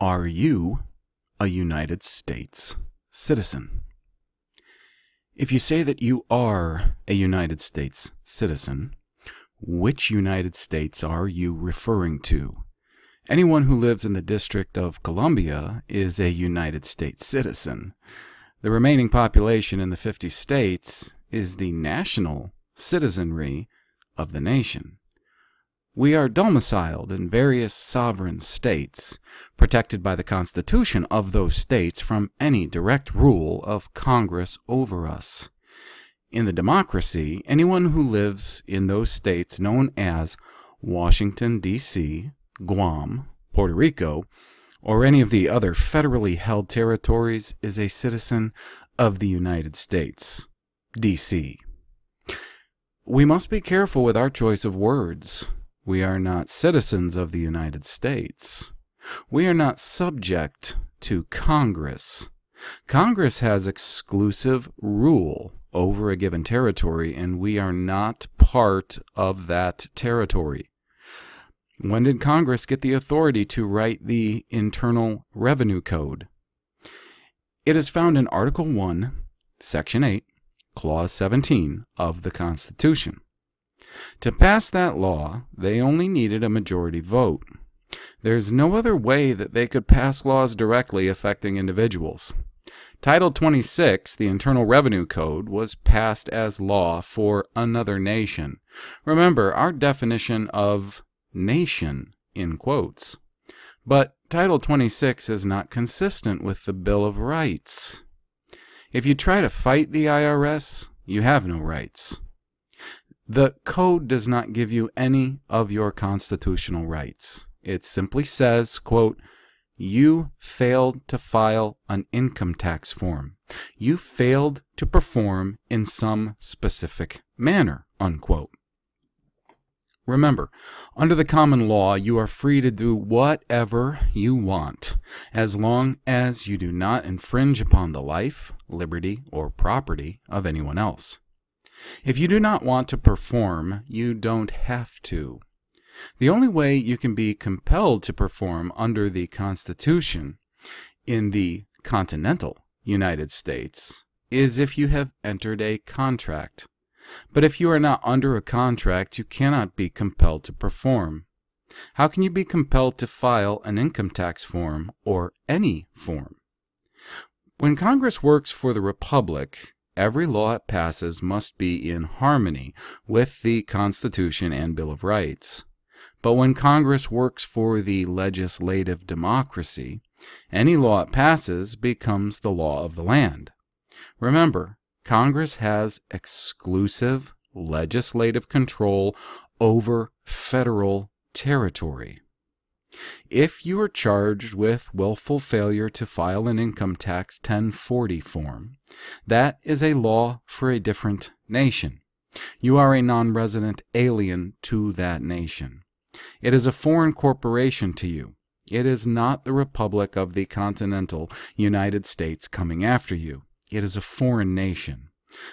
Are you a United States citizen? If you say that you are a United States citizen, which United States are you referring to? Anyone who lives in the District of Columbia is a United States citizen. The remaining population in the 50 states is the national citizenry of the nation. We are domiciled in various sovereign states, protected by the Constitution of those states from any direct rule of Congress over us. In the democracy, anyone who lives in those states known as Washington, D.C., Guam, Puerto Rico, or any of the other federally held territories is a citizen of the United States, D.C. We must be careful with our choice of words. We are not citizens of the United States. We are not subject to Congress. Congress has exclusive rule over a given territory, and we are not part of that territory. When did Congress get the authority to write the Internal Revenue Code? It is found in Article 1, Section 8, Clause 17 of the Constitution. To pass that law, they only needed a majority vote. There's no other way that they could pass laws directly affecting individuals. Title 26, the Internal Revenue Code, was passed as law for another nation. Remember, our definition of nation in quotes. But Title 26 is not consistent with the Bill of Rights. If you try to fight the IRS, you have no rights. The code does not give you any of your constitutional rights. It simply says, quote, you failed to file an income tax form. You failed to perform in some specific manner, unquote. Remember, under the common law, you are free to do whatever you want, as long as you do not infringe upon the life, liberty, or property of anyone else. If you do not want to perform, you don't have to. The only way you can be compelled to perform under the Constitution in the continental United States is if you have entered a contract. But if you are not under a contract, you cannot be compelled to perform. How can you be compelled to file an income tax form or any form? When Congress works for the Republic, every law it passes must be in harmony with the Constitution and Bill of Rights. But when Congress works for the legislative democracy, any law it passes becomes the law of the land. Remember, Congress has exclusive legislative control over federal territory. If you are charged with willful failure to file an income tax 1040 form, that is a law for a different nation. You are a non resident alien to that nation. It is a foreign corporation to you. It is not the Republic of the continental United States coming after you. It is a foreign nation.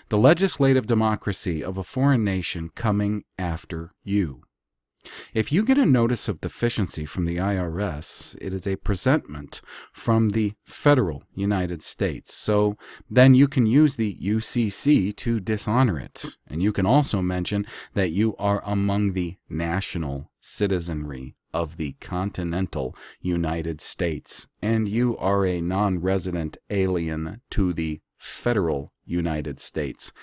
The legislative democracy of a foreign nation coming after you. If you get a notice of deficiency from the IRS, it is a presentment from the federal United States. So then you can use the UCC to dishonor it. And you can also mention that you are among the national citizenry of the continental United States, and you are a non resident alien to the federal United States.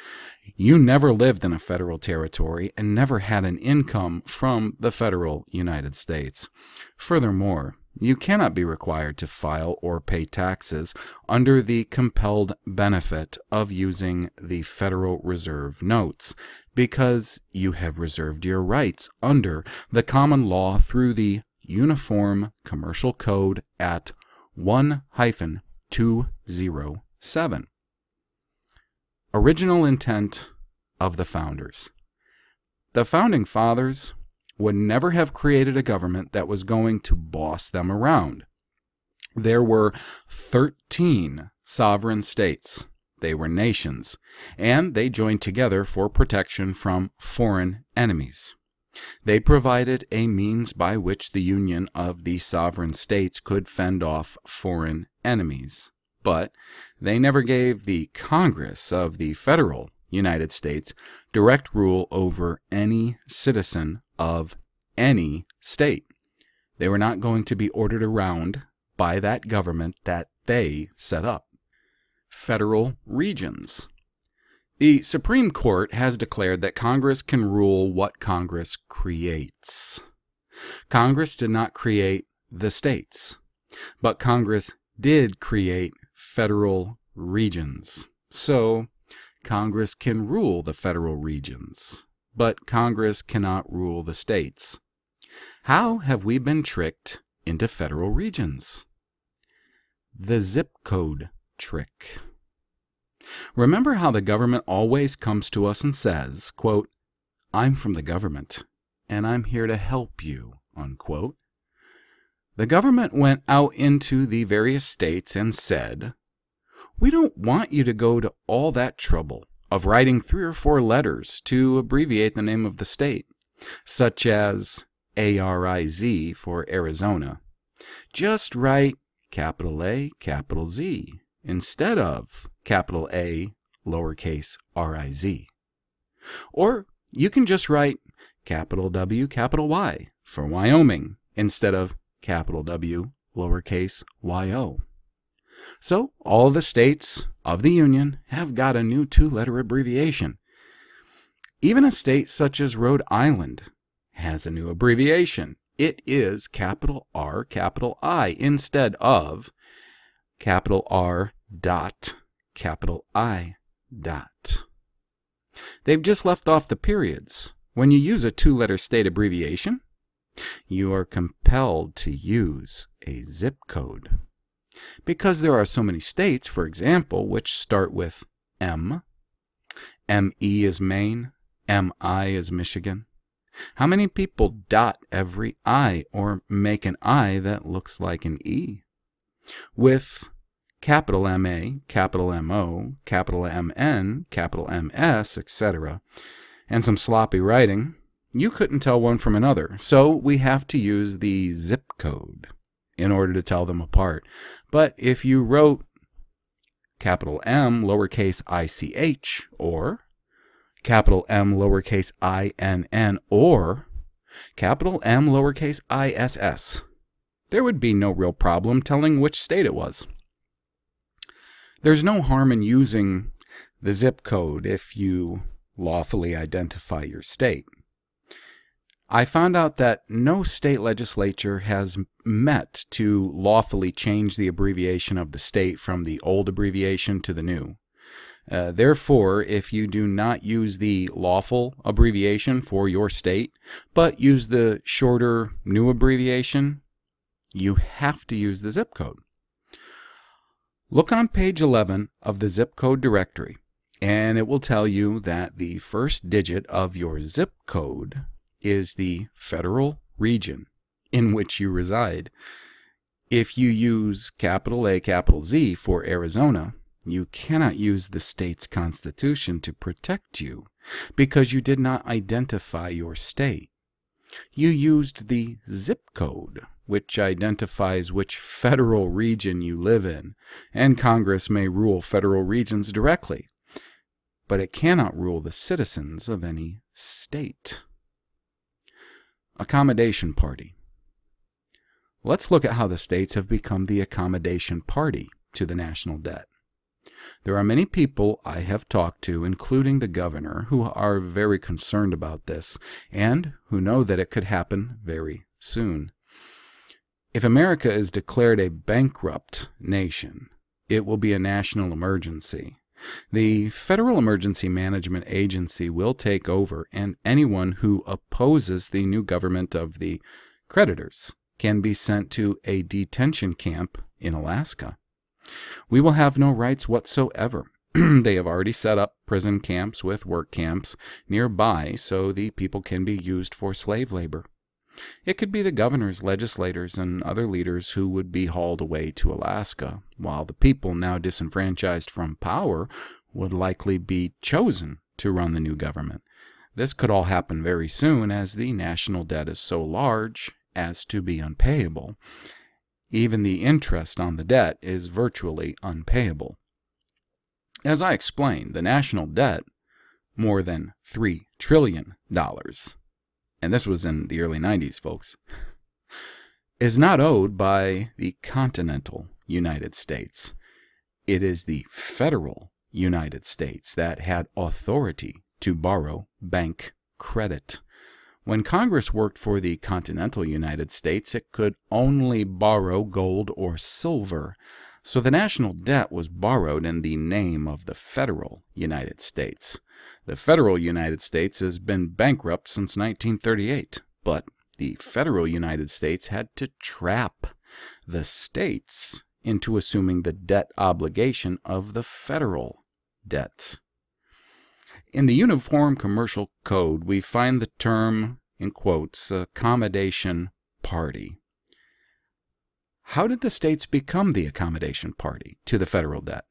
You never lived in a federal territory and never had an income from the federal United States. Furthermore, you cannot be required to file or pay taxes under the compelled benefit of using the Federal Reserve notes because you have reserved your rights under the common law through the Uniform Commercial Code at 1 207. Original intent of the founders. The founding fathers would never have created a government that was going to boss them around. There were 13 sovereign states. They were nations, and they joined together for protection from foreign enemies. They provided a means by which the union of the sovereign states could fend off foreign enemies. But they never gave the Congress of the federal United States direct rule over any citizen of any state. They were not going to be ordered around by that government that they set up. Federal regions. The Supreme Court has declared that Congress can rule what Congress creates. Congress did not create the states, but Congress did create federal regions. So, Congress can rule the federal regions, but Congress cannot rule the states. How have we been tricked into federal regions? The zip code trick. Remember how the government always comes to us and says, quote, I'm from the government, and I'm here to help you, unquote. The government went out into the various states and said, We don't want you to go to all that trouble of writing three or four letters to abbreviate the name of the state, such as ARIZ for Arizona. Just write capital A, capital Z, instead of capital A, lowercase riz. Or you can just write capital W, capital Y for Wyoming instead of capital W, lowercase yo. So all the states of the Union have got a new two-letter abbreviation. Even a state such as Rhode Island has a new abbreviation. It is capital R, capital I instead of capital R dot capital I dot. They've just left off the periods. When you use a two-letter state abbreviation, you are compelled to use a zip code. Because there are so many states, for example, which start with M, ME is Maine, MI is Michigan. How many people dot every I or make an I that looks like an E? With capital MA, capital MO, capital MN, capital MS, etc., and some sloppy writing, you couldn't tell one from another. So we have to use the zip code in order to tell them apart. But if you wrote capital M lowercase ich or capital M lowercase inn or capital M lowercase iss, there would be no real problem telling which state it was. There's no harm in using the zip code if you lawfully identify your state. I found out that no state legislature has met to lawfully change the abbreviation of the state from the old abbreviation to the new. Uh, therefore, if you do not use the lawful abbreviation for your state, but use the shorter new abbreviation, you have to use the zip code. Look on page 11 of the zip code directory, and it will tell you that the first digit of your zip code is the federal region in which you reside. If you use capital A, capital Z for Arizona, you cannot use the state's constitution to protect you because you did not identify your state. You used the zip code which identifies which federal region you live in, and Congress may rule federal regions directly, but it cannot rule the citizens of any state. Accommodation Party. Let's look at how the states have become the accommodation party to the national debt. There are many people I have talked to, including the governor, who are very concerned about this and who know that it could happen very soon. If America is declared a bankrupt nation, it will be a national emergency. The Federal Emergency Management Agency will take over, and anyone who opposes the new government of the creditors can be sent to a detention camp in Alaska. We will have no rights whatsoever. they have already set up prison camps with work camps nearby so the people can be used for slave labor. It could be the governors, legislators, and other leaders who would be hauled away to Alaska, while the people now disenfranchised from power would likely be chosen to run the new government. This could all happen very soon as the national debt is so large as to be unpayable. Even the interest on the debt is virtually unpayable. As I explained, the national debt, more than $3 trillion, and this was in the early 90s, folks, is not owed by the continental United States. It is the federal United States that had authority to borrow bank credit. When Congress worked for the continental United States, it could only borrow gold or silver. So the national debt was borrowed in the name of the federal United States. The federal United States has been bankrupt since 1938, but the federal United States had to trap the states into assuming the debt obligation of the federal debt. In the Uniform Commercial Code, we find the term, in quotes, accommodation party. How did the states become the accommodation party to the federal debt?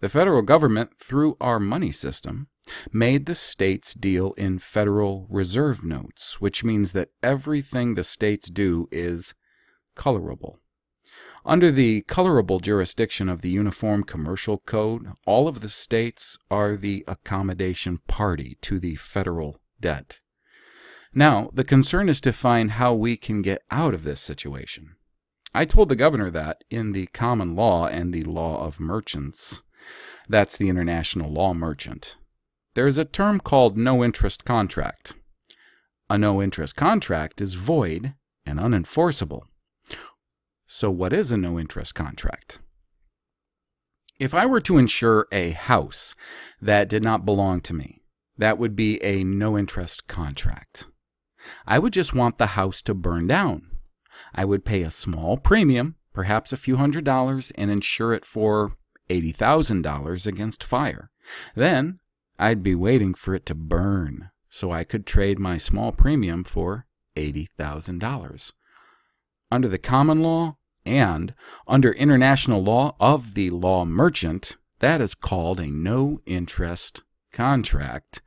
The federal government, through our money system, made the states deal in Federal Reserve notes, which means that everything the states do is colorable. Under the colorable jurisdiction of the Uniform Commercial Code, all of the states are the accommodation party to the federal debt. Now, the concern is to find how we can get out of this situation. I told the governor that in the common law and the law of merchants. That's the international law merchant. There is a term called no interest contract. A no interest contract is void and unenforceable. So, what is a no interest contract? If I were to insure a house that did not belong to me, that would be a no interest contract. I would just want the house to burn down. I would pay a small premium, perhaps a few hundred dollars, and insure it for $80,000 against fire. Then I'd be waiting for it to burn so I could trade my small premium for $80,000. Under the common law, and under international law of the law merchant, that is called a no interest contract,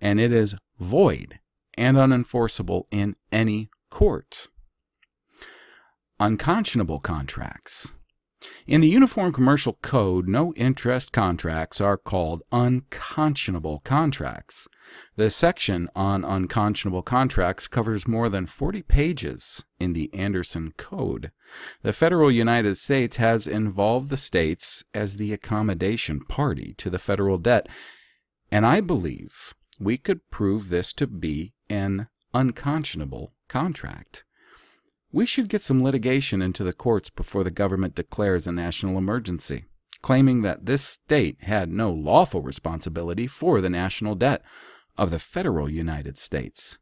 and it is void and unenforceable in any court. Unconscionable contracts. In the Uniform Commercial Code, no interest contracts are called unconscionable contracts. The section on unconscionable contracts covers more than 40 pages in the Anderson Code. The federal United States has involved the states as the accommodation party to the federal debt, and I believe we could prove this to be an unconscionable contract. We should get some litigation into the courts before the government declares a national emergency, claiming that this state had no lawful responsibility for the national debt of the federal United States,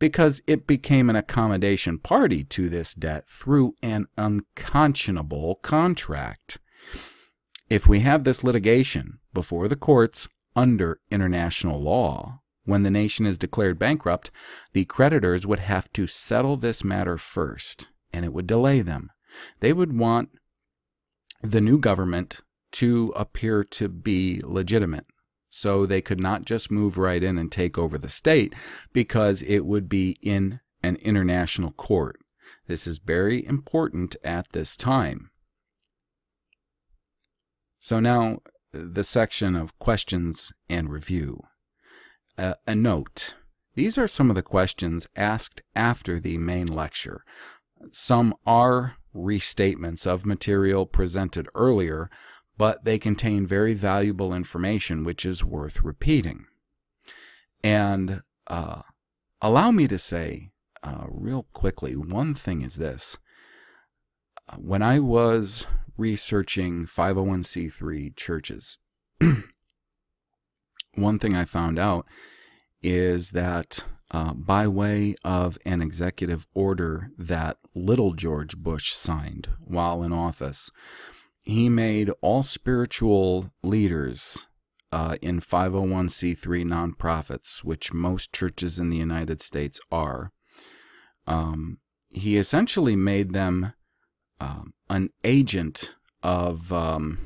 because it became an accommodation party to this debt through an unconscionable contract. If we have this litigation before the courts under international law, when the nation is declared bankrupt, the creditors would have to settle this matter first, and it would delay them. They would want the new government to appear to be legitimate. So they could not just move right in and take over the state because it would be in an international court. This is very important at this time. So now the section of questions and review a, a note. These are some of the questions asked after the main lecture. Some are restatements of material presented earlier, but they contain very valuable information which is worth repeating. And uh, allow me to say uh, real quickly one thing is this. When I was researching 501c3 churches, one thing I found out is that uh, by way of an executive order that little George Bush signed while in office, he made all spiritual leaders uh, in 501c3 nonprofits, which most churches in the United States are, um, he essentially made them um, an agent of um,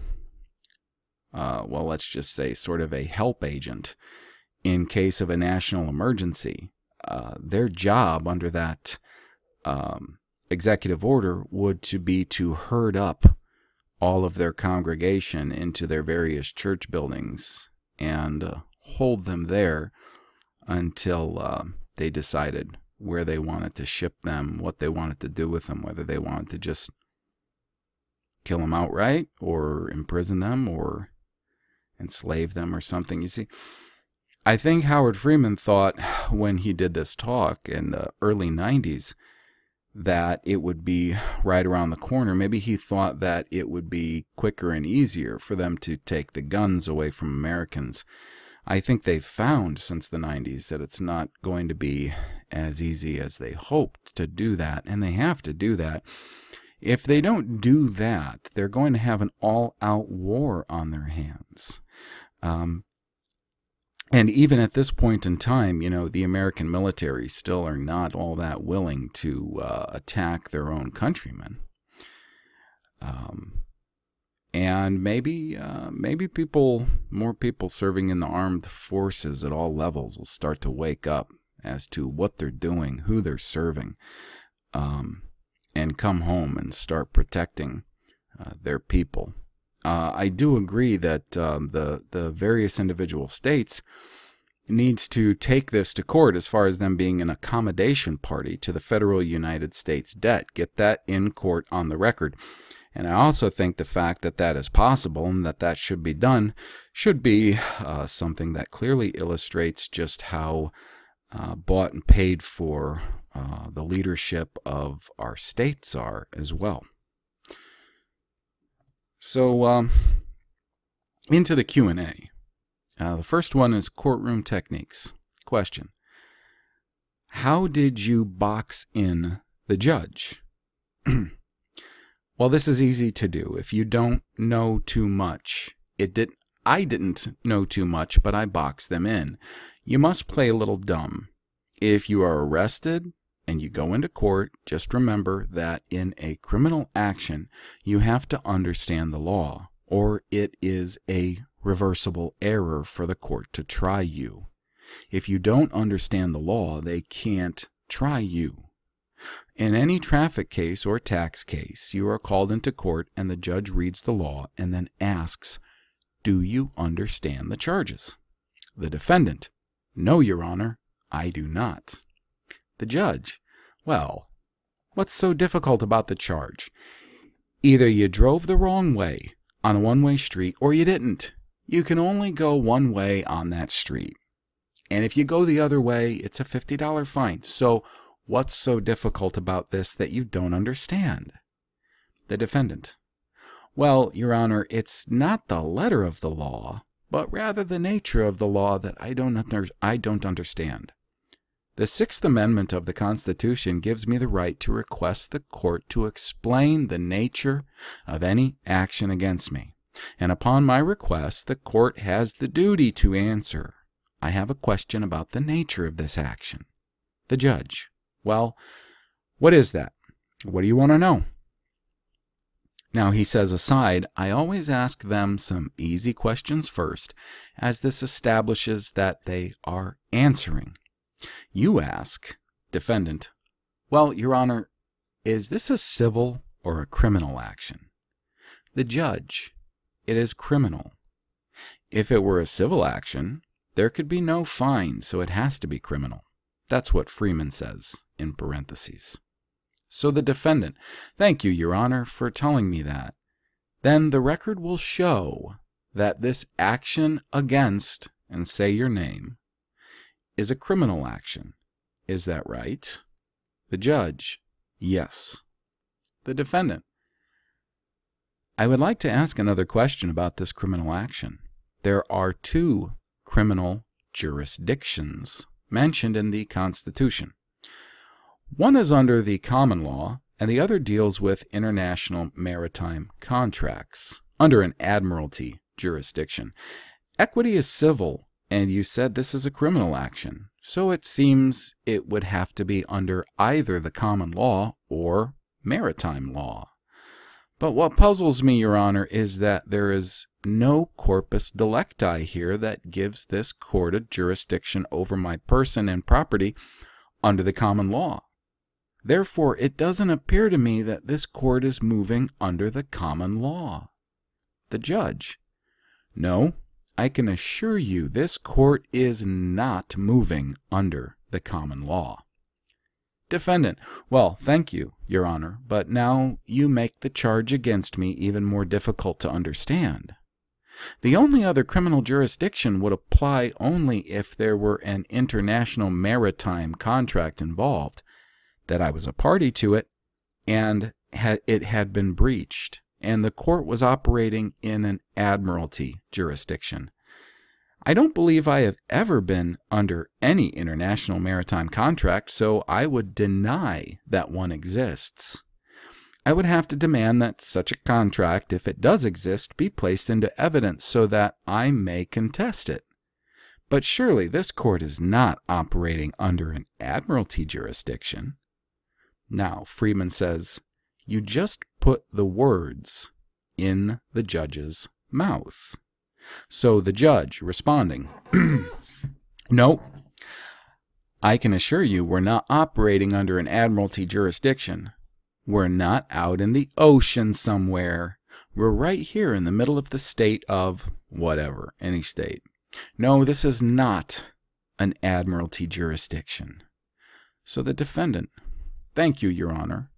uh, well, let's just say sort of a help agent in case of a national emergency. Uh, their job under that um, executive order would to be to herd up all of their congregation into their various church buildings and uh, hold them there until uh, they decided where they wanted to ship them, what they wanted to do with them, whether they wanted to just kill them outright or imprison them or enslave them or something. You see, I think Howard Freeman thought when he did this talk in the early 90s that it would be right around the corner. Maybe he thought that it would be quicker and easier for them to take the guns away from Americans. I think they've found since the 90s that it's not going to be as easy as they hoped to do that, and they have to do that. If they don't do that, they're going to have an all out war on their hands. Um, and even at this point in time, you know, the American military still are not all that willing to uh, attack their own countrymen. Um, and maybe, uh, maybe people, more people serving in the armed forces at all levels will start to wake up as to what they're doing, who they're serving, um, and come home and start protecting uh, their people uh, I do agree that um, the the various individual states needs to take this to court as far as them being an accommodation party to the federal United States debt. Get that in court on the record. And I also think the fact that that is possible and that that should be done should be uh, something that clearly illustrates just how uh, bought and paid for uh, the leadership of our states are as well. So, um, into the Q&A. Uh, the first one is courtroom techniques. Question. How did you box in the judge? well, this is easy to do. If you don't know too much, it did I didn't know too much, but I boxed them in. You must play a little dumb. If you are arrested, and you go into court, just remember that in a criminal action, you have to understand the law, or it is a reversible error for the court to try you. If you don't understand the law, they can't try you. In any traffic case or tax case, you are called into court and the judge reads the law and then asks, Do you understand the charges? The defendant, No, Your Honor, I do not. The judge, well, what's so difficult about the charge? Either you drove the wrong way on a one way street or you didn't. You can only go one way on that street. And if you go the other way, it's a $50 fine. So, what's so difficult about this that you don't understand? The defendant. Well, Your Honor, it's not the letter of the law, but rather the nature of the law that I don't, I don't understand. The Sixth Amendment of the Constitution gives me the right to request the court to explain the nature of any action against me. And upon my request, the court has the duty to answer. I have a question about the nature of this action. The judge. Well, what is that? What do you want to know? Now, he says aside, I always ask them some easy questions first, as this establishes that they are answering you ask, defendant, Well, Your Honor, is this a civil or a criminal action? The judge, It is criminal. If it were a civil action, there could be no fine, so it has to be criminal. That's what Freeman says in parentheses. So the defendant, Thank you, Your Honor, for telling me that. Then the record will show that this action against, and say your name, is a criminal action. Is that right? The judge, yes. The defendant, I would like to ask another question about this criminal action. There are two criminal jurisdictions mentioned in the Constitution. One is under the common law, and the other deals with international maritime contracts under an admiralty jurisdiction. Equity is civil and you said this is a criminal action. So it seems it would have to be under either the common law or maritime law. But what puzzles me, Your Honor, is that there is no corpus delicti here that gives this court a jurisdiction over my person and property under the common law. Therefore, it doesn't appear to me that this court is moving under the common law. The judge. No, I can assure you this court is not moving under the common law. Defendant. Well, thank you, Your Honor, but now you make the charge against me even more difficult to understand. The only other criminal jurisdiction would apply only if there were an international maritime contract involved, that I was a party to it, and it had been breached, and the court was operating in an admiralty jurisdiction. I don't believe I have ever been under any international maritime contract, so I would deny that one exists. I would have to demand that such a contract, if it does exist, be placed into evidence so that I may contest it. But surely this court is not operating under an admiralty jurisdiction. Now, Freeman says, you just put the words in the judge's mouth. So the judge responding, No, I can assure you we're not operating under an admiralty jurisdiction. We're not out in the ocean somewhere. We're right here in the middle of the state of whatever, any state. No, this is not an admiralty jurisdiction. So the defendant, thank you, Your Honor.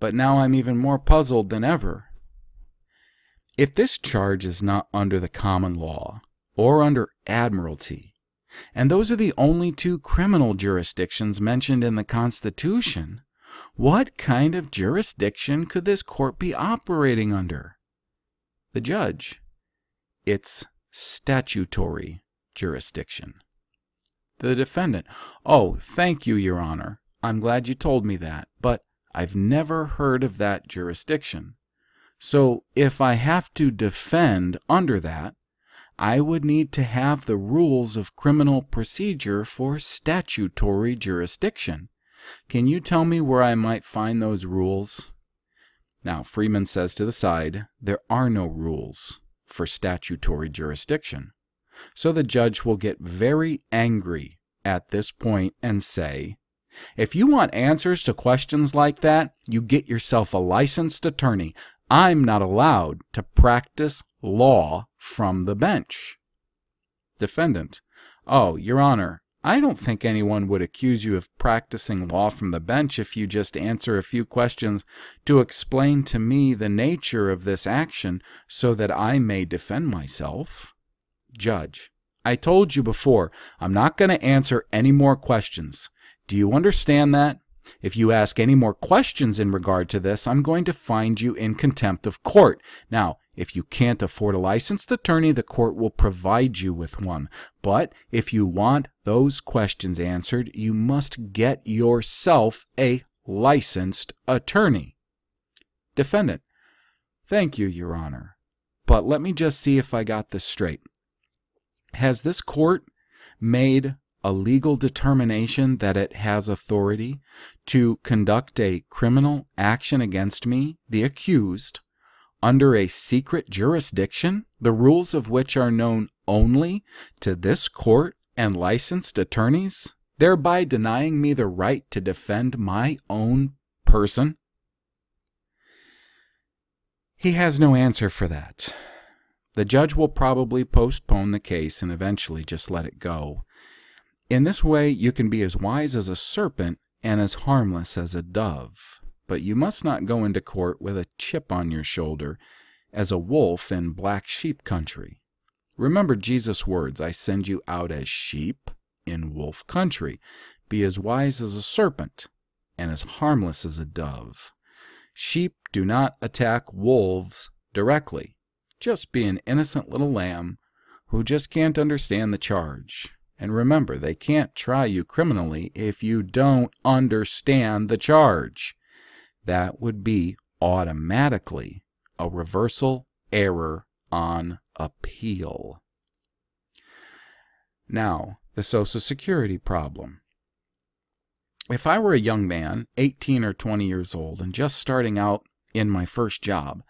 But now I'm even more puzzled than ever. If this charge is not under the common law or under admiralty, and those are the only two criminal jurisdictions mentioned in the Constitution, what kind of jurisdiction could this court be operating under? The judge. It's statutory jurisdiction. The defendant. Oh, thank you, Your Honor. I'm glad you told me that, but I've never heard of that jurisdiction. So if I have to defend under that, I would need to have the rules of criminal procedure for statutory jurisdiction. Can you tell me where I might find those rules? Now, Freeman says to the side, there are no rules for statutory jurisdiction. So the judge will get very angry at this point and say, if you want answers to questions like that, you get yourself a licensed attorney. I'm not allowed to practice law from the bench. Defendant. Oh, Your Honor, I don't think anyone would accuse you of practicing law from the bench if you just answer a few questions to explain to me the nature of this action so that I may defend myself. Judge. I told you before, I'm not going to answer any more questions. Do you understand that? If you ask any more questions in regard to this, I'm going to find you in contempt of court. Now, if you can't afford a licensed attorney, the court will provide you with one. But if you want those questions answered, you must get yourself a licensed attorney. Defendant, thank you, Your Honor. But let me just see if I got this straight. Has this court made a legal determination that it has authority to conduct a criminal action against me, the accused, under a secret jurisdiction, the rules of which are known only to this court and licensed attorneys, thereby denying me the right to defend my own person? He has no answer for that. The judge will probably postpone the case and eventually just let it go. In this way, you can be as wise as a serpent and as harmless as a dove. But you must not go into court with a chip on your shoulder as a wolf in black sheep country. Remember Jesus' words I send you out as sheep in wolf country. Be as wise as a serpent and as harmless as a dove. Sheep do not attack wolves directly. Just be an innocent little lamb who just can't understand the charge. And remember, they can't try you criminally if you don't understand the charge. That would be automatically a reversal error on appeal. Now, the Social Security problem. If I were a young man, 18 or 20 years old, and just starting out in my first job,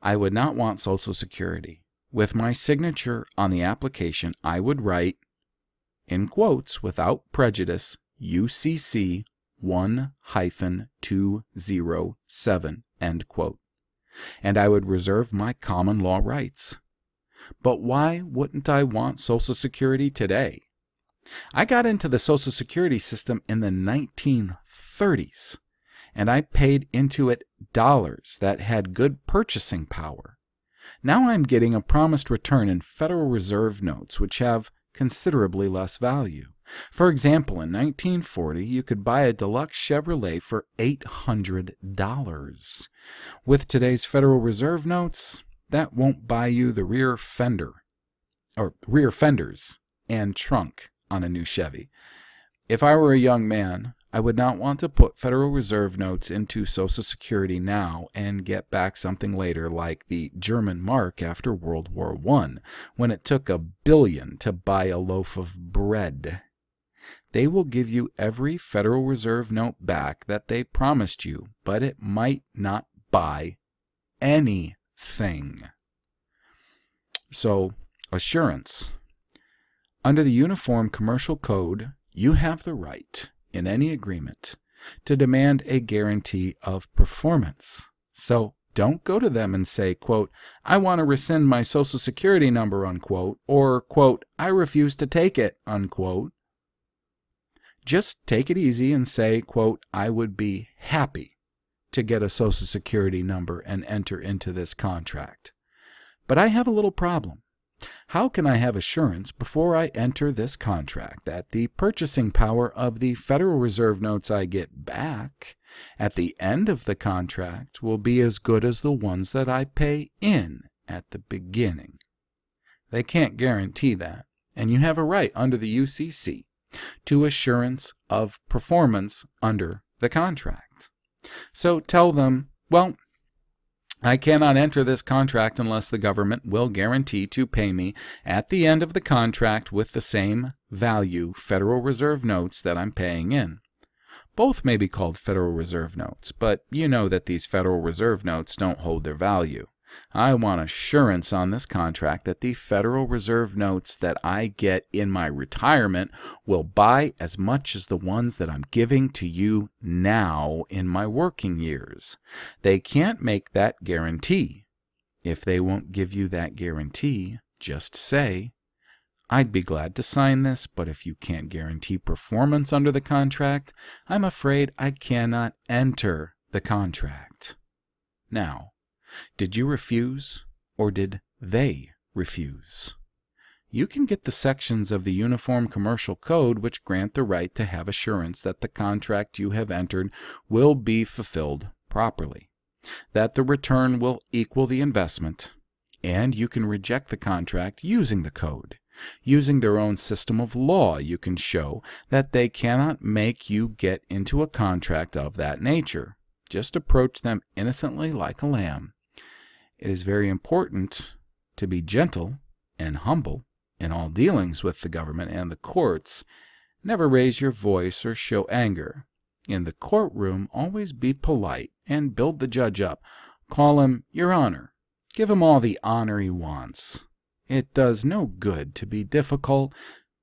I would not want Social Security. With my signature on the application, I would write, in quotes, without prejudice, UCC 1 207, end quote. And I would reserve my common law rights. But why wouldn't I want Social Security today? I got into the Social Security system in the 1930s, and I paid into it dollars that had good purchasing power. Now I'm getting a promised return in Federal Reserve notes, which have considerably less value. For example, in 1940, you could buy a deluxe Chevrolet for $800. With today's Federal Reserve notes, that won't buy you the rear fender, or rear fenders and trunk on a new Chevy. If I were a young man, I would not want to put Federal Reserve notes into Social Security now and get back something later like the German mark after World War I, when it took a billion to buy a loaf of bread. They will give you every Federal Reserve note back that they promised you, but it might not buy anything. So, assurance. Under the Uniform Commercial Code, you have the right in any agreement to demand a guarantee of performance. So don't go to them and say, quote, I want to rescind my social security number, unquote, or, quote, I refuse to take it, unquote. Just take it easy and say, quote, I would be happy to get a social security number and enter into this contract. But I have a little problem. How can I have assurance before I enter this contract that the purchasing power of the Federal Reserve notes I get back at the end of the contract will be as good as the ones that I pay in at the beginning? They can't guarantee that, and you have a right under the UCC to assurance of performance under the contract. So tell them, well, I cannot enter this contract unless the government will guarantee to pay me at the end of the contract with the same value Federal Reserve notes that I'm paying in. Both may be called Federal Reserve notes, but you know that these Federal Reserve notes don't hold their value. I want assurance on this contract that the Federal Reserve notes that I get in my retirement will buy as much as the ones that I'm giving to you now in my working years. They can't make that guarantee. If they won't give you that guarantee, just say, I'd be glad to sign this, but if you can't guarantee performance under the contract, I'm afraid I cannot enter the contract. Now, did you refuse, or did they refuse? You can get the sections of the Uniform Commercial Code which grant the right to have assurance that the contract you have entered will be fulfilled properly, that the return will equal the investment, and you can reject the contract using the code. Using their own system of law, you can show that they cannot make you get into a contract of that nature. Just approach them innocently like a lamb it is very important to be gentle and humble in all dealings with the government and the courts. Never raise your voice or show anger. In the courtroom, always be polite and build the judge up. Call him Your Honor. Give him all the honor he wants. It does no good to be difficult,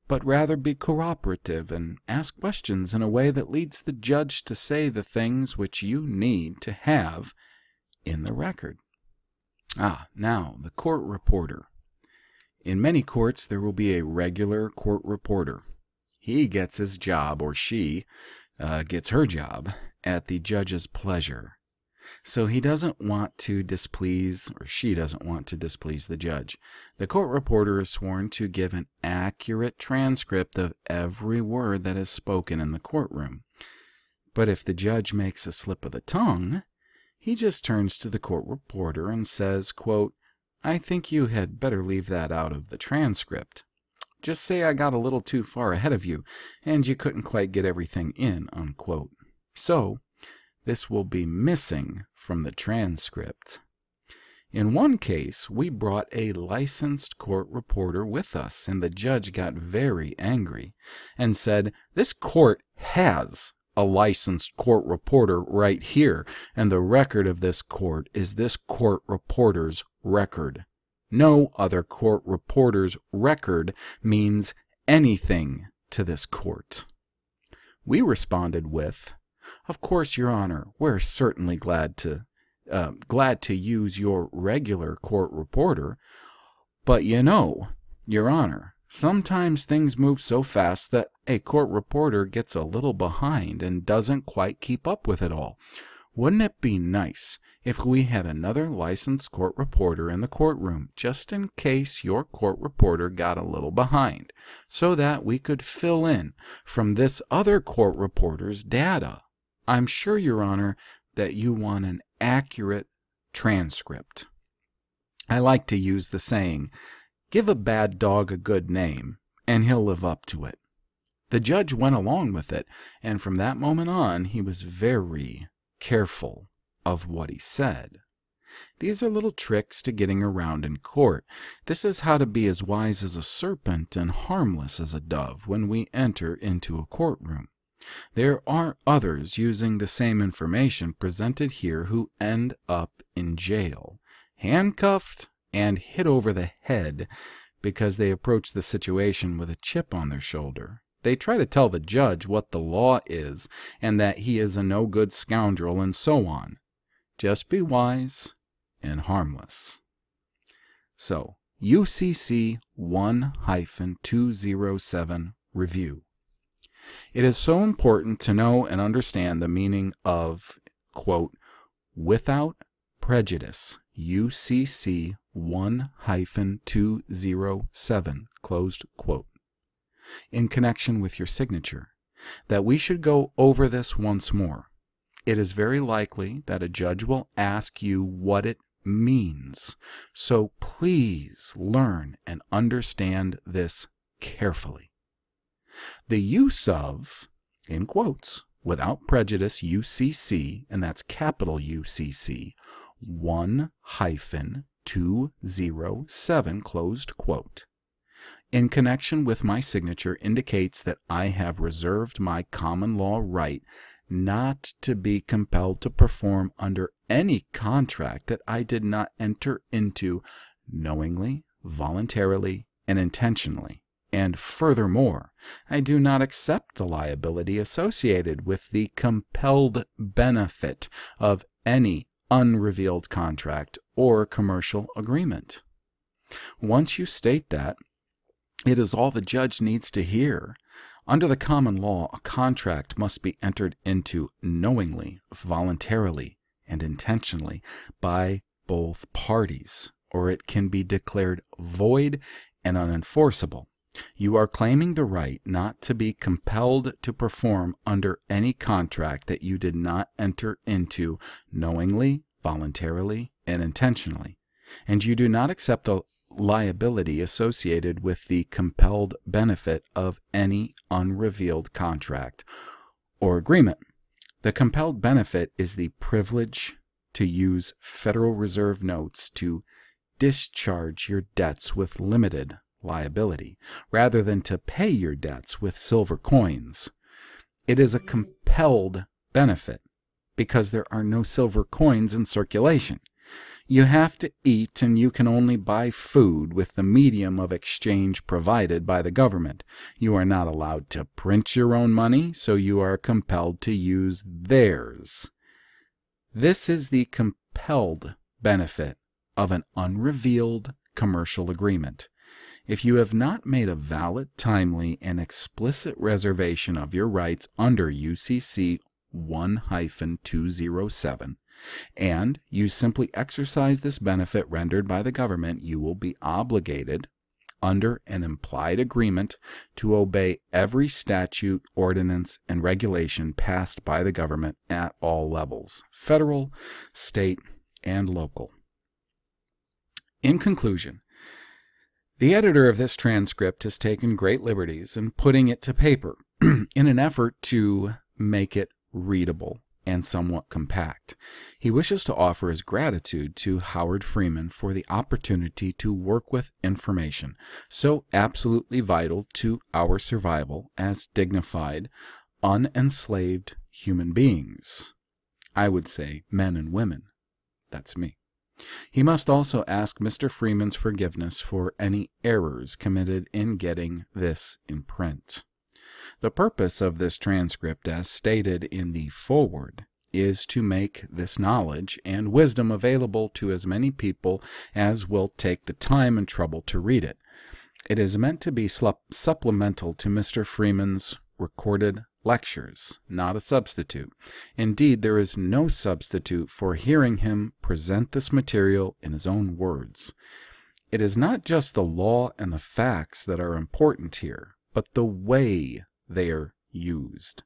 but rather be cooperative and ask questions in a way that leads the judge to say the things which you need to have in the record. Ah, now, the court reporter. In many courts, there will be a regular court reporter. He gets his job, or she uh, gets her job, at the judge's pleasure. So he doesn't want to displease, or she doesn't want to displease the judge. The court reporter is sworn to give an accurate transcript of every word that is spoken in the courtroom. But if the judge makes a slip of the tongue, he just turns to the court reporter and says, quote, I think you had better leave that out of the transcript. Just say I got a little too far ahead of you, and you couldn't quite get everything in, unquote. So, this will be missing from the transcript. In one case, we brought a licensed court reporter with us, and the judge got very angry and said, This court has a licensed court reporter right here, and the record of this court is this court reporter's record. No other court reporter's record means anything to this court. We responded with, Of course, Your Honor, we're certainly glad to uh, glad to use your regular court reporter, but you know, Your Honor, sometimes things move so fast that a court reporter gets a little behind and doesn't quite keep up with it all. Wouldn't it be nice if we had another licensed court reporter in the courtroom, just in case your court reporter got a little behind, so that we could fill in from this other court reporter's data? I'm sure, Your Honor, that you want an accurate transcript. I like to use the saying, give a bad dog a good name, and he'll live up to it. The judge went along with it, and from that moment on he was very careful of what he said. These are little tricks to getting around in court. This is how to be as wise as a serpent and harmless as a dove when we enter into a courtroom. There are others using the same information presented here who end up in jail, handcuffed and hit over the head because they approach the situation with a chip on their shoulder. They try to tell the judge what the law is and that he is a no good scoundrel and so on. Just be wise and harmless. So, UCC 1 207 Review. It is so important to know and understand the meaning of, quote, without prejudice, UCC 1 207, closed quote in connection with your signature, that we should go over this once more. It is very likely that a judge will ask you what it means, so please learn and understand this carefully. The use of, in quotes, without prejudice UCC, and that's capital UCC, 1 hyphen 207, closed quote, in connection with my signature indicates that I have reserved my common law right not to be compelled to perform under any contract that I did not enter into knowingly, voluntarily, and intentionally. And furthermore, I do not accept the liability associated with the compelled benefit of any unrevealed contract or commercial agreement. Once you state that, it is all the judge needs to hear. Under the common law, a contract must be entered into knowingly, voluntarily, and intentionally by both parties, or it can be declared void and unenforceable. You are claiming the right not to be compelled to perform under any contract that you did not enter into knowingly, voluntarily, and intentionally. And you do not accept the liability associated with the compelled benefit of any unrevealed contract or agreement. The compelled benefit is the privilege to use Federal Reserve notes to discharge your debts with limited liability, rather than to pay your debts with silver coins. It is a compelled benefit because there are no silver coins in circulation. You have to eat, and you can only buy food with the medium of exchange provided by the government. You are not allowed to print your own money, so you are compelled to use theirs. This is the compelled benefit of an unrevealed commercial agreement. If you have not made a valid, timely, and explicit reservation of your rights under UCC 1 207, and you simply exercise this benefit rendered by the government, you will be obligated under an implied agreement to obey every statute, ordinance, and regulation passed by the government at all levels federal, state, and local. In conclusion, the editor of this transcript has taken great liberties in putting it to paper in an effort to make it readable and somewhat compact. He wishes to offer his gratitude to Howard Freeman for the opportunity to work with information so absolutely vital to our survival as dignified, unenslaved human beings. I would say men and women. That's me. He must also ask Mr. Freeman's forgiveness for any errors committed in getting this in print. The purpose of this transcript, as stated in the foreword, is to make this knowledge and wisdom available to as many people as will take the time and trouble to read it. It is meant to be supplemental to Mr. Freeman's recorded lectures, not a substitute. Indeed, there is no substitute for hearing him present this material in his own words. It is not just the law and the facts that are important here, but the way they are used.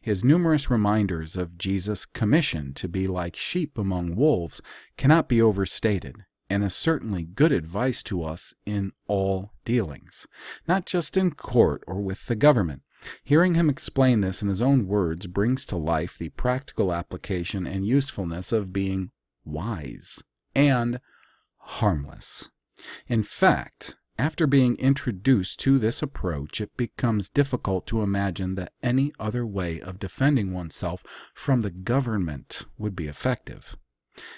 His numerous reminders of Jesus' commission to be like sheep among wolves cannot be overstated, and is certainly good advice to us in all dealings, not just in court or with the government, Hearing him explain this in his own words brings to life the practical application and usefulness of being wise and harmless. In fact, after being introduced to this approach, it becomes difficult to imagine that any other way of defending oneself from the government would be effective.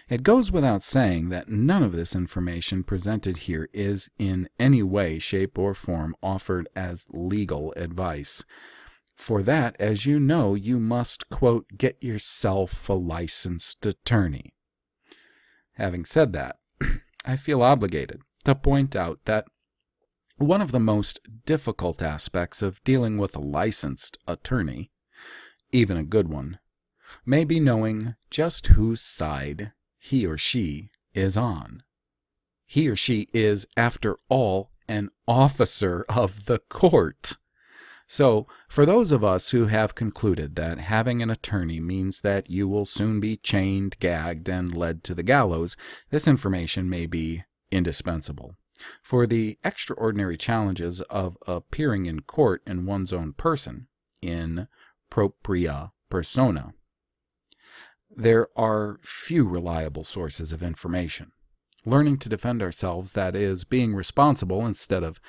It goes without saying that none of this information presented here is in any way, shape, or form offered as legal advice. For that, as you know, you must, quote, get yourself a licensed attorney. Having said that, I feel obligated to point out that one of the most difficult aspects of dealing with a licensed attorney, even a good one, may be knowing just whose side he or she is on. He or she is, after all, an officer of the court. So, for those of us who have concluded that having an attorney means that you will soon be chained, gagged, and led to the gallows, this information may be indispensable. For the extraordinary challenges of appearing in court in one's own person, in propria persona, there are few reliable sources of information. Learning to defend ourselves, that is, being responsible instead of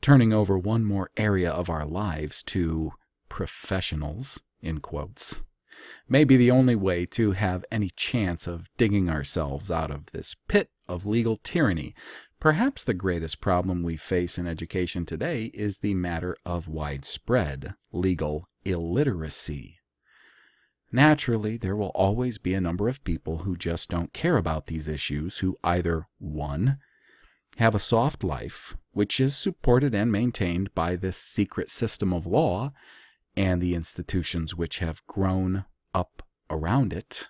turning over one more area of our lives to professionals, in quotes, may be the only way to have any chance of digging ourselves out of this pit of legal tyranny. Perhaps the greatest problem we face in education today is the matter of widespread legal illiteracy. Naturally, there will always be a number of people who just don't care about these issues, who either 1. have a soft life, which is supported and maintained by this secret system of law and the institutions which have grown up around it.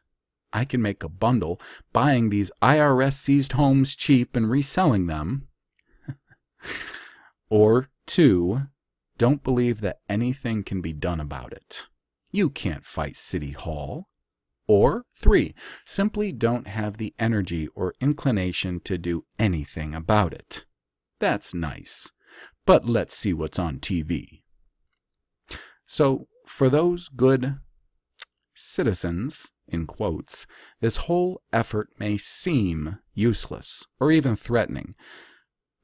I can make a bundle buying these IRS seized homes cheap and reselling them. or 2. don't believe that anything can be done about it. You can't fight City Hall. Or three, simply don't have the energy or inclination to do anything about it. That's nice. But let's see what's on TV. So, for those good citizens, in quotes, this whole effort may seem useless or even threatening,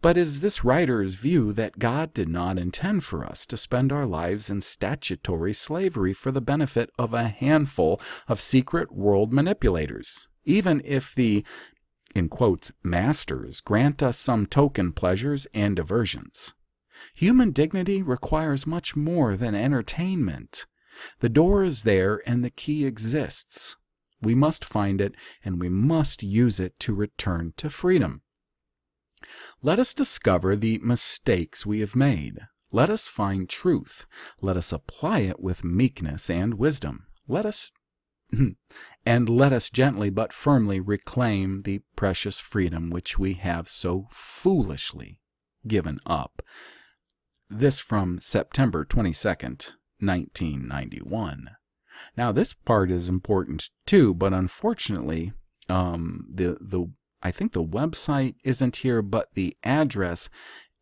but is this writer's view that God did not intend for us to spend our lives in statutory slavery for the benefit of a handful of secret world manipulators, even if the in quotes, masters grant us some token pleasures and diversions. Human dignity requires much more than entertainment. The door is there and the key exists. We must find it and we must use it to return to freedom. Let us discover the mistakes we have made. Let us find truth. Let us apply it with meekness and wisdom. Let us and let us gently but firmly reclaim the precious freedom which we have so foolishly given up. This from September 22nd, 1991. Now, this part is important too, but unfortunately, um, the the I think the website isn't here, but the address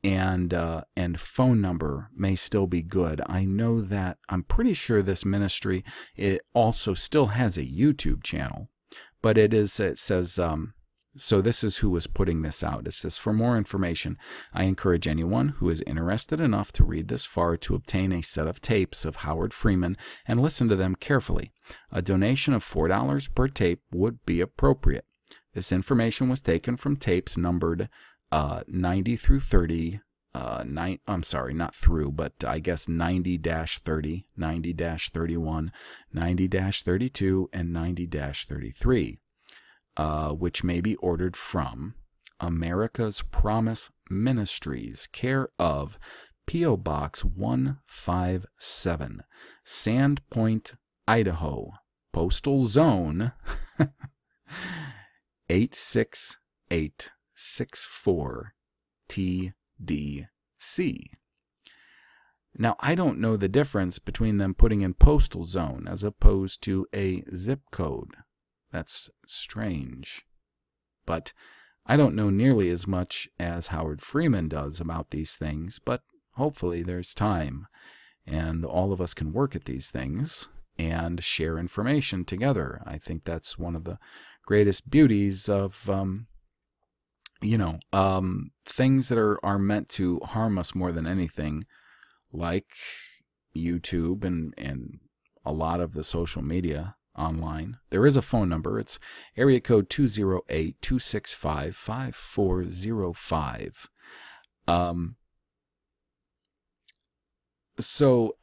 and uh, and phone number may still be good. I know that I'm pretty sure this ministry it also still has a YouTube channel, but it is it says um, So this is who was putting this out. It says, for more information, I encourage anyone who is interested enough to read this far to obtain a set of tapes of Howard Freeman and listen to them carefully. A donation of $4 per tape would be appropriate. This information was taken from tapes numbered uh, 90 through 30, uh, nine, I'm sorry, not through, but I guess 90 30, 90 31, 90 32, and 90 33 uh, which may be ordered from America's Promise Ministries, care of P.O. Box 157, Sandpoint, Idaho, Postal Zone 86864 TDC. Now, I don't know the difference between them putting in postal zone as opposed to a zip code. That's strange. But I don't know nearly as much as Howard Freeman does about these things, but hopefully there's time and all of us can work at these things and share information together. I think that's one of the greatest beauties of, um, you know, um, things that are, are meant to harm us more than anything, like YouTube and, and a lot of the social media online. There is a phone number. It's area code 208-265-5405. Um, so,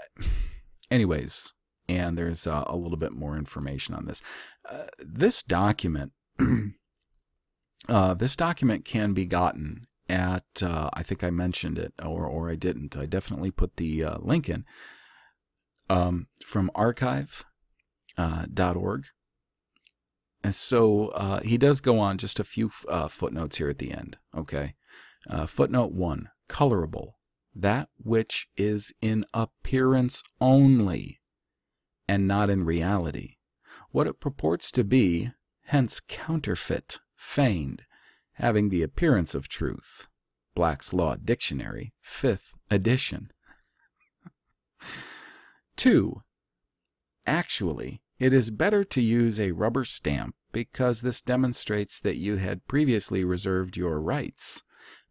anyways, and there's uh, a little bit more information on this. Uh, this document, uh, this document can be gotten at, uh, I think I mentioned it, or, or I didn't. I definitely put the uh, link in um, from archive uh. And so he does go on just a few footnotes here at the end. Okay. Footnote one colorable, that which is in appearance only and not in reality. What it purports to be, hence counterfeit, feigned, having the appearance of truth. Black's Law Dictionary, 5th edition. 2. Actually, it is better to use a rubber stamp because this demonstrates that you had previously reserved your rights.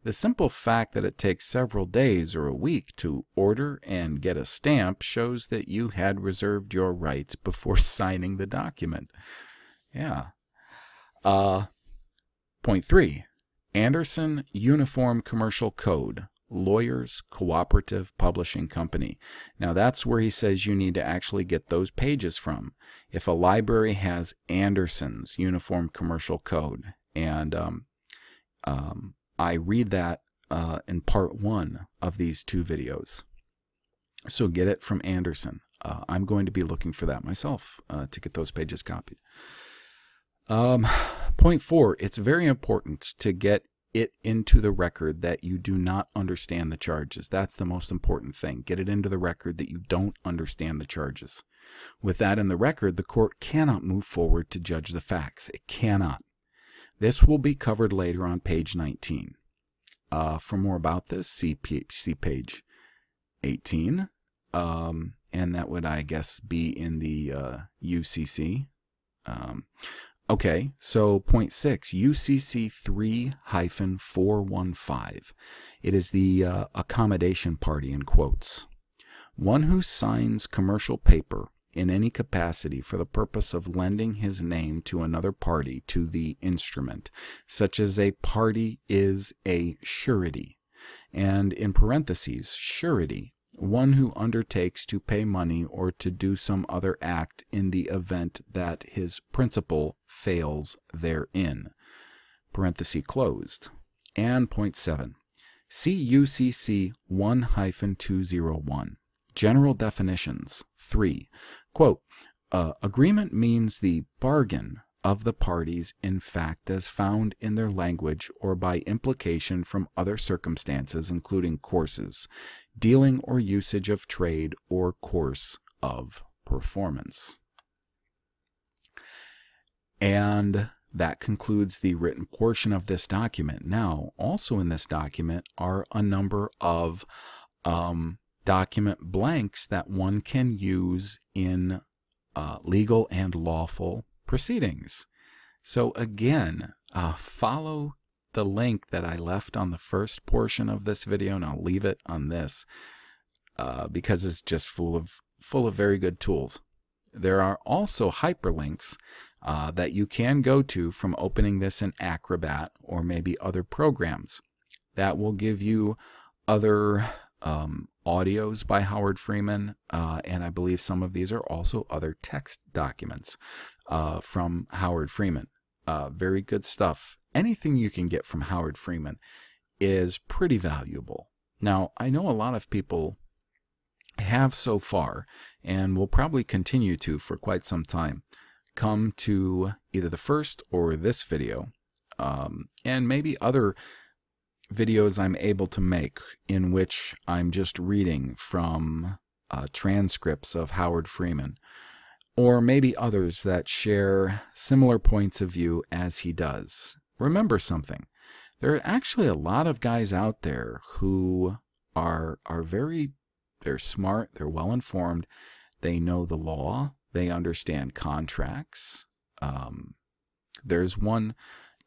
The simple fact that it takes several days or a week to order and get a stamp shows that you had reserved your rights before signing the document. Yeah. Uh, point three Anderson Uniform Commercial Code Lawyers Cooperative Publishing Company. Now that's where he says you need to actually get those pages from. If a library has Anderson's Uniform Commercial Code, and um, um, I read that uh, in part one of these two videos. So get it from Anderson. Uh, I'm going to be looking for that myself uh, to get those pages copied. Um, point four, it's very important to get it into the record that you do not understand the charges. That's the most important thing. Get it into the record that you don't understand the charges. With that in the record, the court cannot move forward to judge the facts. It cannot. This will be covered later on page 19. Uh, for more about this, see, page 18. Um, and that would, I guess, be in the uh, UCC. Um, Okay, so point six, UCC 3 415. It is the uh, accommodation party in quotes. One who signs commercial paper in any capacity for the purpose of lending his name to another party to the instrument, such as a party is a surety. And in parentheses, surety one who undertakes to pay money or to do some other act in the event that his principal fails therein. Parenthesis closed. And point seven. CUCC 1 201. General definitions. 3. Quote, uh, agreement means the bargain of the parties in fact as found in their language or by implication from other circumstances including courses dealing or usage of trade or course of performance. And that concludes the written portion of this document. Now, also in this document are a number of um, document blanks that one can use in uh, legal and lawful proceedings. So again, uh, follow the link that I left on the first portion of this video, and I'll leave it on this uh, because it's just full of full of very good tools. There are also hyperlinks uh, that you can go to from opening this in Acrobat or maybe other programs. That will give you other um, audios by Howard Freeman, uh, and I believe some of these are also other text documents uh, from Howard Freeman. Uh, very good stuff. Anything you can get from Howard Freeman is pretty valuable. Now, I know a lot of people have so far, and will probably continue to for quite some time, come to either the first or this video, um, and maybe other videos I'm able to make in which I'm just reading from uh, transcripts of Howard Freeman, or maybe others that share similar points of view as he does. Remember something. There are actually a lot of guys out there who are are very they're smart, they're well informed, they know the law, they understand contracts. Um, there's one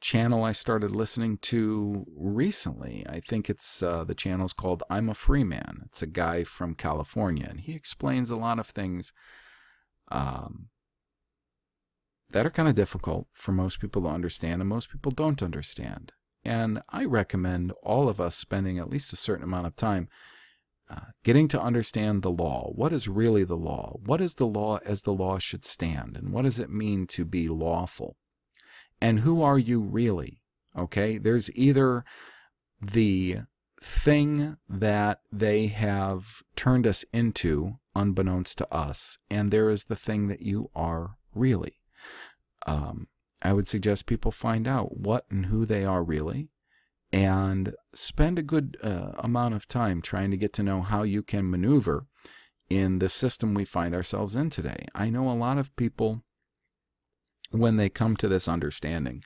channel I started listening to recently. I think it's uh, the channel's called I'm a Free Man. It's a guy from California, and he explains a lot of things um, that are kind of difficult for most people to understand, and most people don't understand. And I recommend all of us spending at least a certain amount of time uh, getting to understand the law. What is really the law? What is the law as the law should stand? And what does it mean to be lawful? And who are you really? Okay, there's either the thing that they have turned us into, unbeknownst to us, and there is the thing that you are really. Um, I would suggest people find out what and who they are really, and spend a good uh, amount of time trying to get to know how you can maneuver in the system we find ourselves in today. I know a lot of people, when they come to this understanding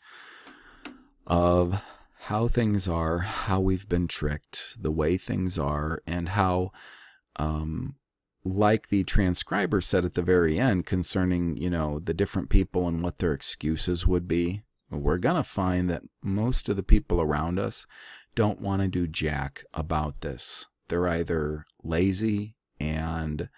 of how things are, how we've been tricked, the way things are, and how, um, like the transcriber said at the very end concerning, you know, the different people and what their excuses would be, we're going to find that most of the people around us don't want to do jack about this. They're either lazy and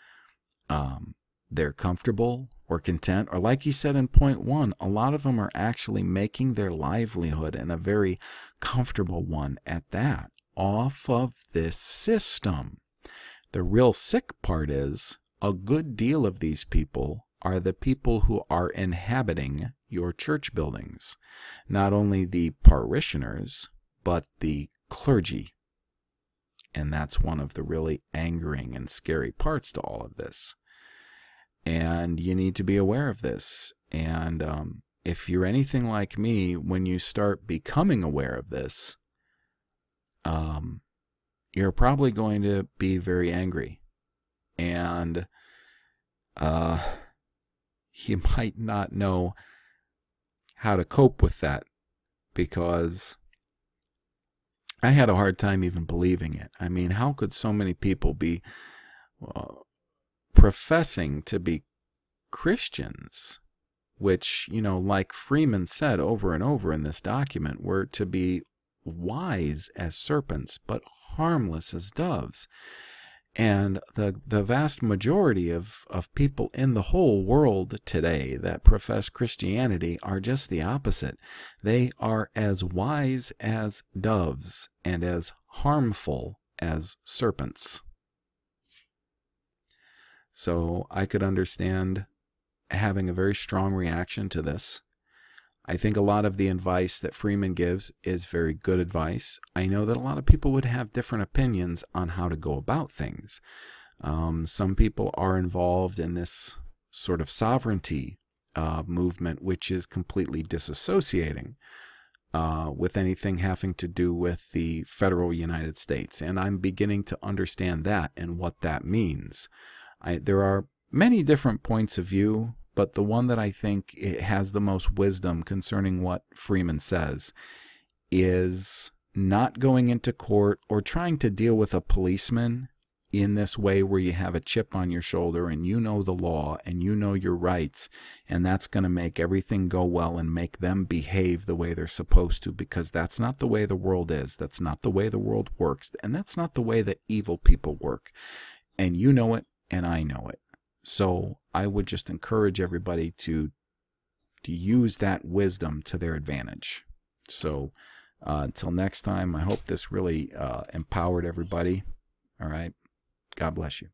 um, they're comfortable or content, or like you said in point one, a lot of them are actually making their livelihood and a very comfortable one at that off of this system. The real sick part is a good deal of these people are the people who are inhabiting your church buildings, not only the parishioners, but the clergy. And that's one of the really angering and scary parts to all of this. And you need to be aware of this. And um, if you're anything like me, when you start becoming aware of this, um, you're probably going to be very angry. And uh, you might not know how to cope with that because I had a hard time even believing it. I mean, how could so many people be uh, professing to be Christians, which, you know, like Freeman said over and over in this document, were to be wise as serpents, but harmless as doves? And the, the vast majority of, of people in the whole world today that profess Christianity are just the opposite. They are as wise as doves and as harmful as serpents. So I could understand having a very strong reaction to this. I think a lot of the advice that Freeman gives is very good advice. I know that a lot of people would have different opinions on how to go about things. Um, some people are involved in this sort of sovereignty uh, movement, which is completely disassociating uh, with anything having to do with the federal United States. And I'm beginning to understand that and what that means. I, there are many different points of view but the one that I think has the most wisdom concerning what Freeman says is not going into court or trying to deal with a policeman in this way where you have a chip on your shoulder and you know the law and you know your rights and that's going to make everything go well and make them behave the way they're supposed to because that's not the way the world is that's not the way the world works and that's not the way that evil people work. And you know it and I know it. So I would just encourage everybody to to use that wisdom to their advantage. So uh, until next time I hope this really uh, empowered everybody. All right. God bless you.